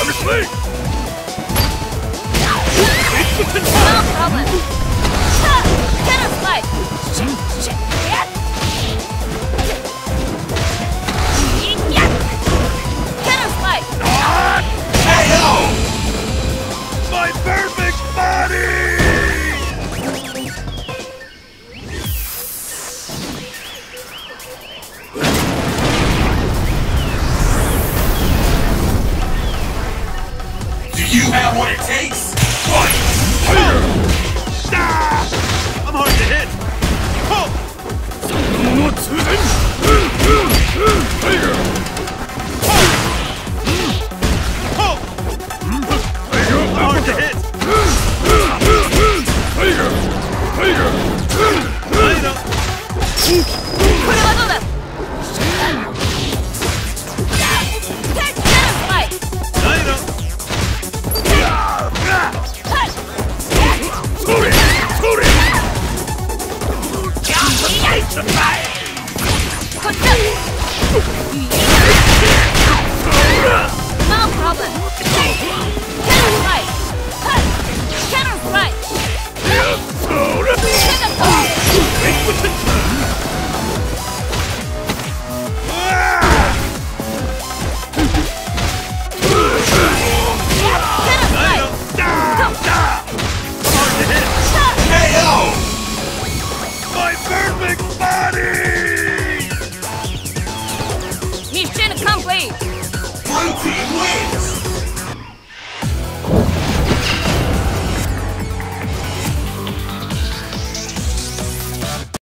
Understand? No problem. you have what it takes? Fight! Ah! I'm hard to hit! Oh! Hard to hit! Ah! Mission complete! One team wins!